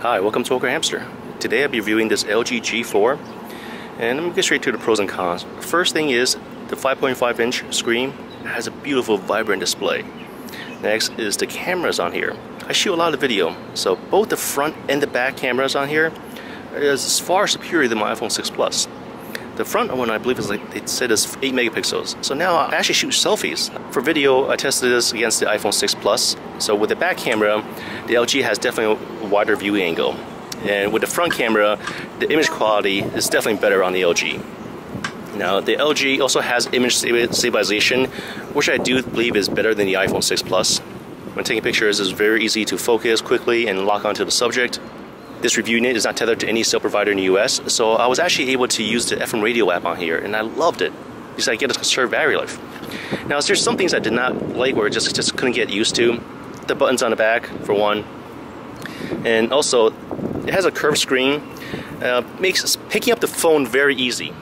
Hi, welcome to Awkward Hamster. Today I'll be reviewing this LG G4 and I'm gonna get straight to the pros and cons. First thing is the 5.5 inch screen has a beautiful vibrant display. Next is the cameras on here. I shoot a lot of video, so both the front and the back cameras on here is far superior than my iPhone 6 Plus. The front one I believe is like it said is 8 megapixels. So now I actually shoot selfies. For video, I tested this against the iPhone 6 Plus. So with the back camera, the LG has definitely a wider view angle. And with the front camera, the image quality is definitely better on the LG. Now, the LG also has image stabilization, which I do believe is better than the iPhone 6 Plus. When taking pictures, it's very easy to focus quickly and lock onto the subject. This review unit is not tethered to any cell provider in the US, so I was actually able to use the FM radio app on here, and I loved it because I get a conserved battery life. Now, there's some things I did not like or just, just couldn't get used to. The buttons on the back, for one, and also it has a curved screen, uh, makes picking up the phone very easy.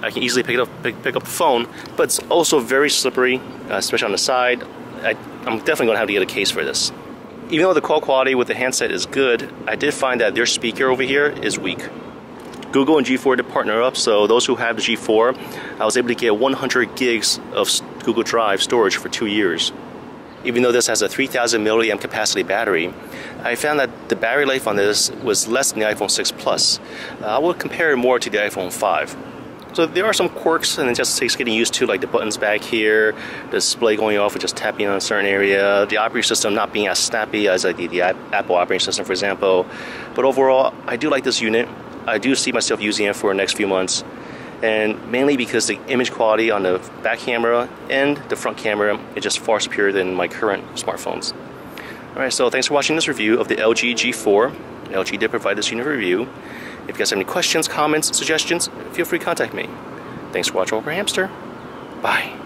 I can easily pick it up, pick, pick up the phone, but it's also very slippery, uh, especially on the side. I, I'm definitely going to have to get a case for this even though the call quality with the handset is good, I did find that their speaker over here is weak. Google and G4 did partner up, so those who have the G4, I was able to get 100 gigs of Google Drive storage for two years. Even though this has a 3000 milliamp capacity battery, I found that the battery life on this was less than the iPhone 6 Plus. Uh, I would compare it more to the iPhone 5. So there are some quirks and it just takes getting used to like the buttons back here, the display going off with just tapping on a certain area, the operating system not being as snappy as like the, the Apple operating system for example. But overall, I do like this unit. I do see myself using it for the next few months and mainly because the image quality on the back camera and the front camera is just far superior than my current smartphones. Alright, so thanks for watching this review of the LG G4. LG did provide this unit review. If you guys have any questions, comments, suggestions, feel free to contact me. Thanks for watching Awkward Hamster. Bye.